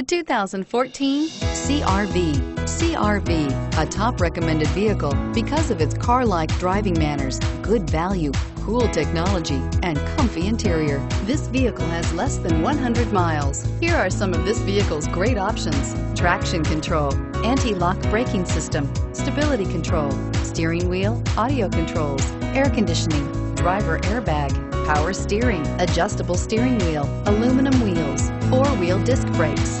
The 2014 CRV. CRV, a top recommended vehicle because of its car-like driving manners, good value, cool technology, and comfy interior. This vehicle has less than 100 miles. Here are some of this vehicle's great options. Traction control, anti-lock braking system, stability control, steering wheel, audio controls, air conditioning, driver airbag, power steering, adjustable steering wheel, aluminum wheels, four-wheel disc brakes.